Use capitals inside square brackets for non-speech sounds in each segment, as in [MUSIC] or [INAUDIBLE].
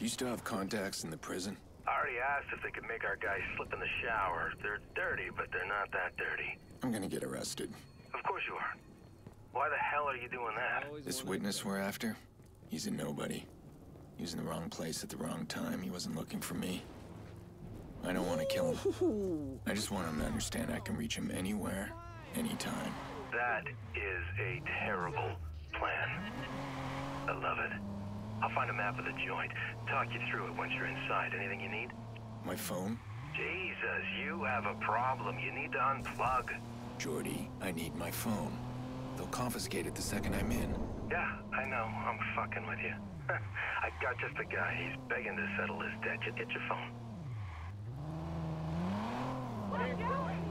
You still have contacts in the prison? I already asked if they could make our guys slip in the shower. They're dirty, but they're not that dirty. I'm gonna get arrested. Of course you are. Why the hell are you doing that? This witness we're after, he's a nobody. He was in the wrong place at the wrong time. He wasn't looking for me. I don't want to kill him. I just want him to understand I can reach him anywhere, anytime. That is a terrible plan. I love it. I'll find a map of the joint. Talk you through it once you're inside. Anything you need? My phone? Jesus, you have a problem. You need to unplug. Jordi, I need my phone. They'll confiscate it the second I'm in. Yeah, I know. I'm fucking with you. [LAUGHS] I got just the guy. He's begging to settle his debt. Just get your phone. What are you doing?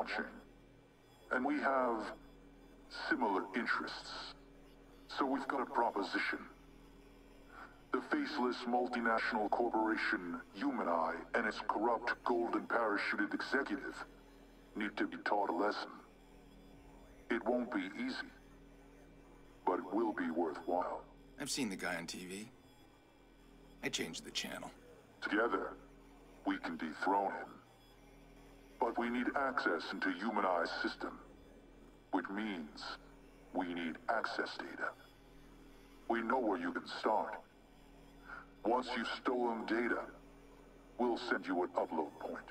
Watching. And we have similar interests. So we've got a proposition. The faceless multinational corporation Humani and its corrupt golden parachuted executive need to be taught a lesson. It won't be easy, but it will be worthwhile. I've seen the guy on TV. I changed the channel. Together, we can dethrone him. But we need access into humanized system, which means we need access data. We know where you can start. Once you've stolen data, we'll send you an upload point.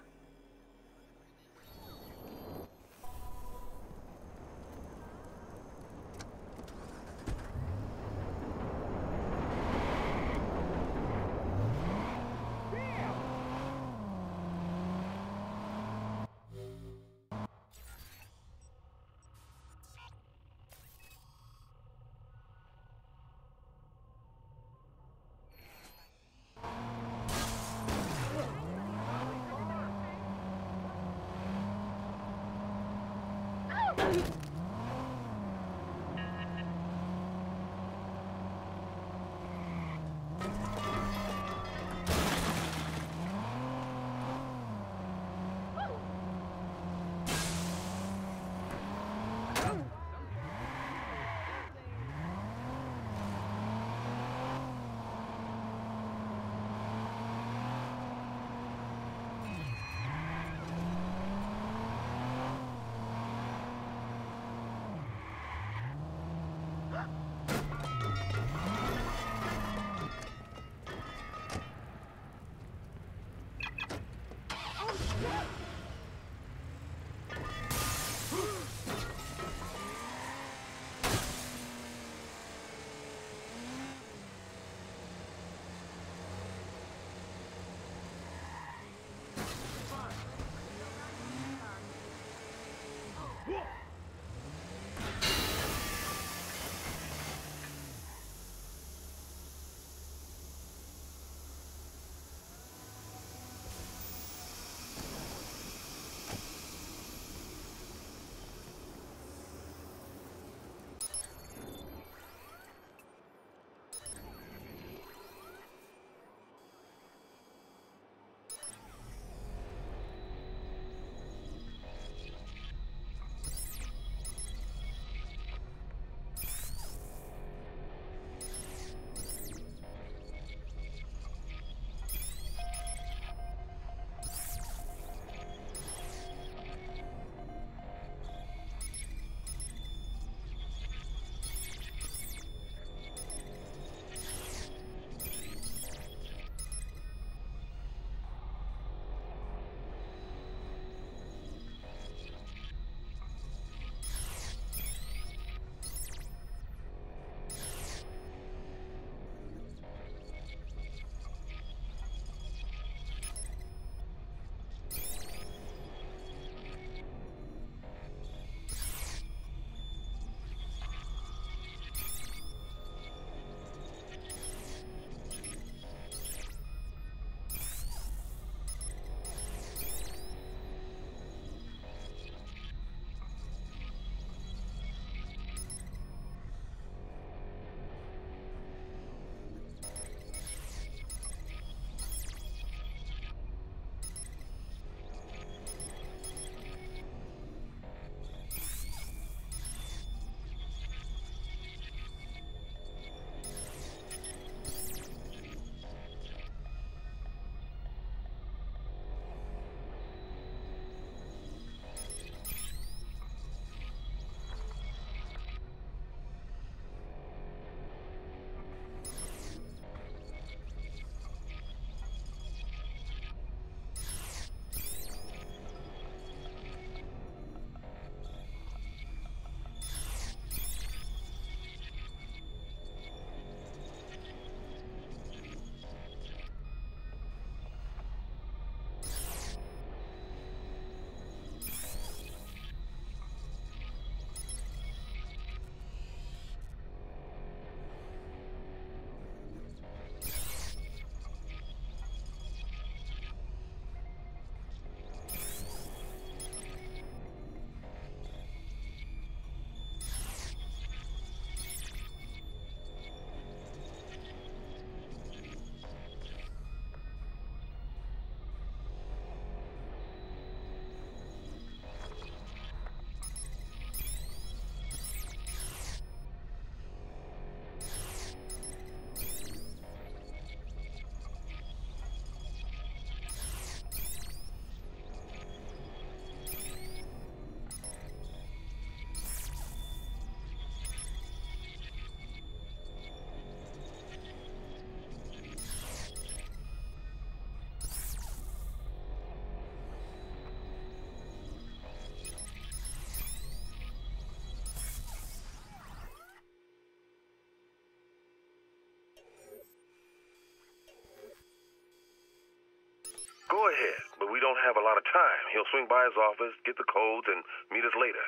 Go ahead, but we don't have a lot of time. He'll swing by his office, get the codes, and meet us later.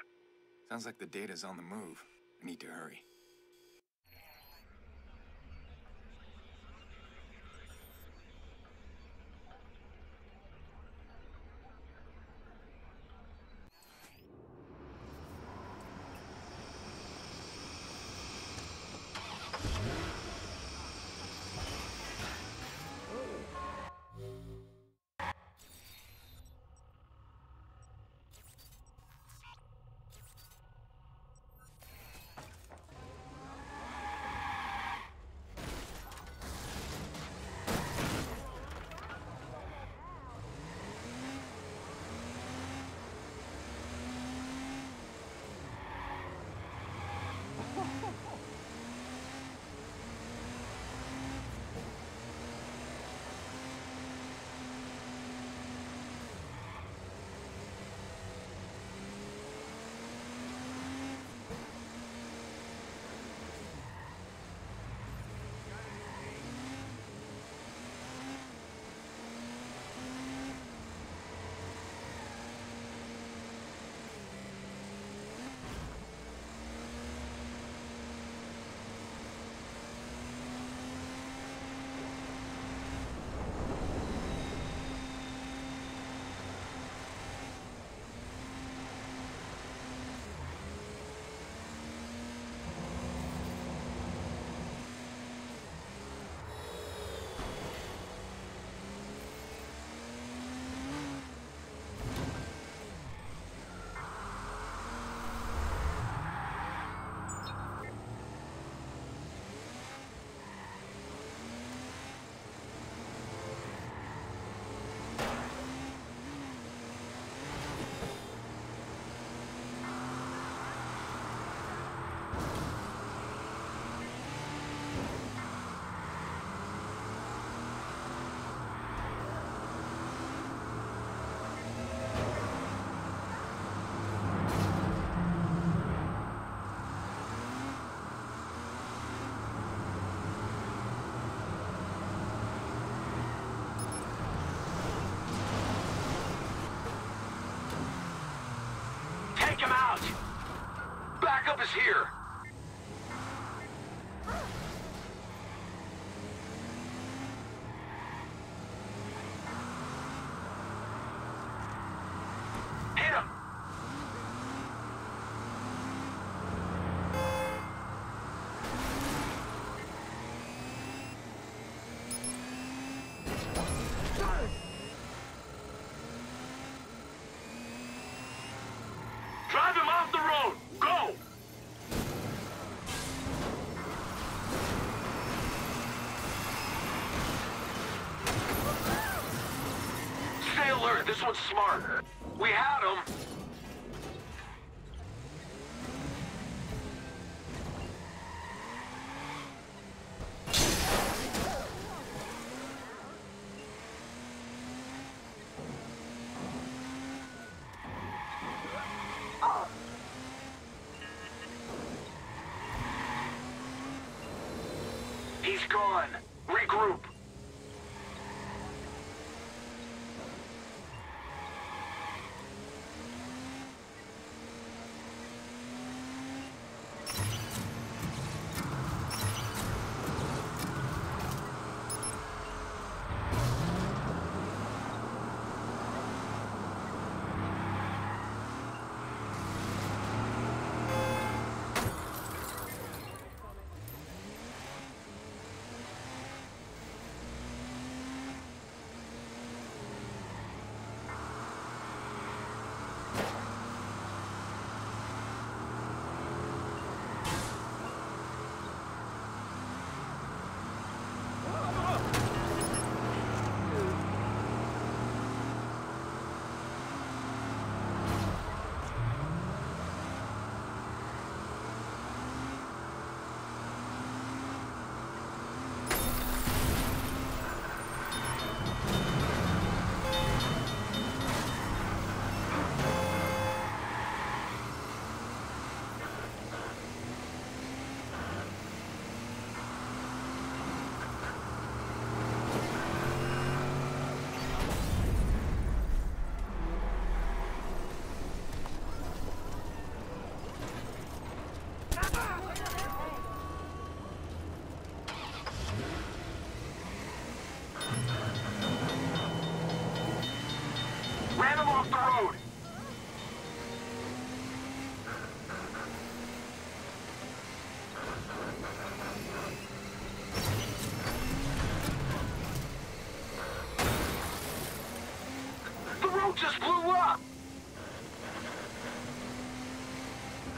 Sounds like the data's on the move. I need to hurry. Is here! Hit him! Drive him off the road! Go! Stay alert, this one's smart. We had him. He's gone. Regroup.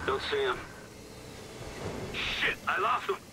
Don't see him. Shit, I lost him.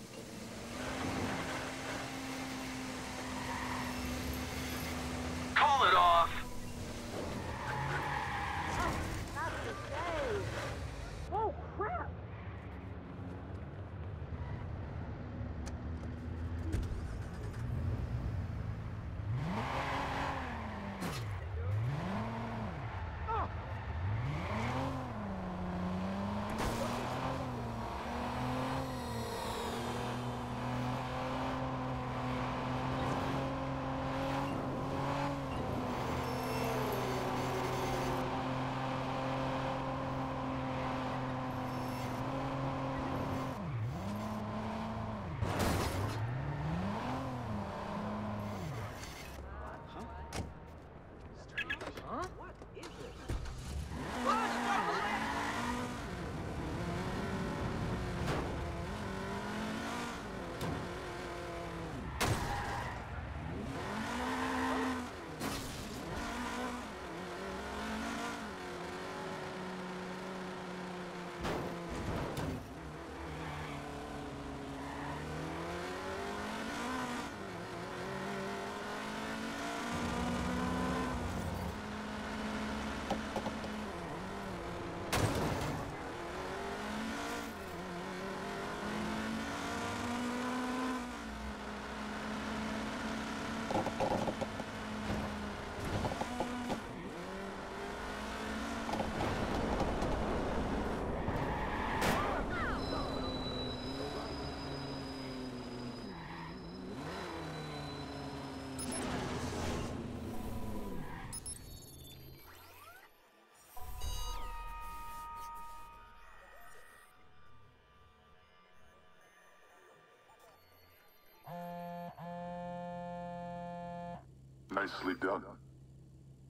Nicely done.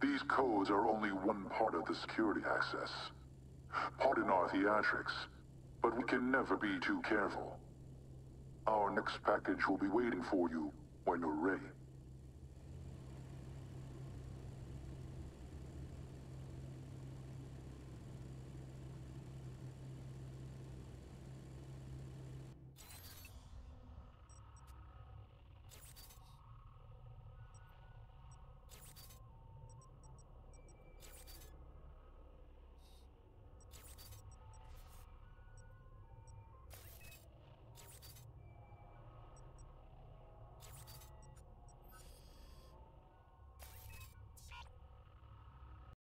These codes are only one part of the security access. Pardon our theatrics, but we can never be too careful. Our next package will be waiting for you when you're ready.